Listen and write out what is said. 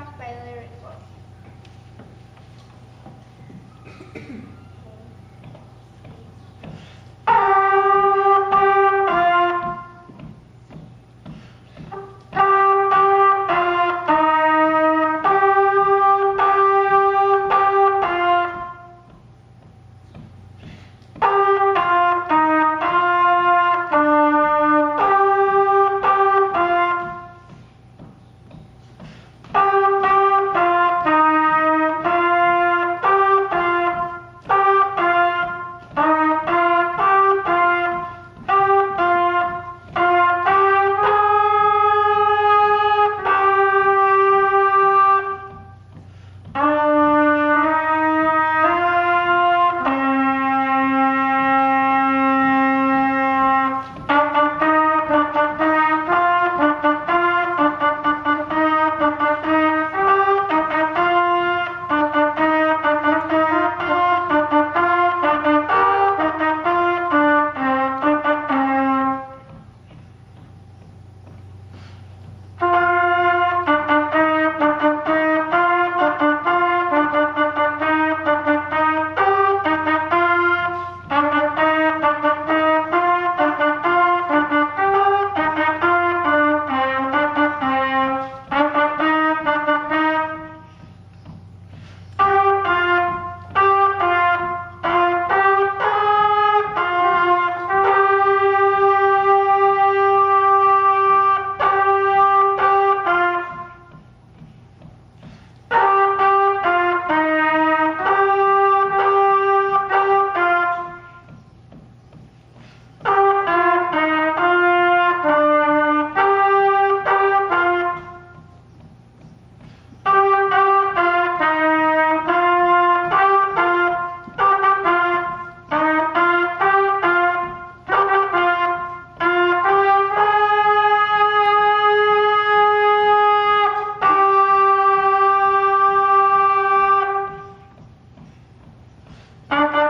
Culture Shock by Larry Quote. Thank you.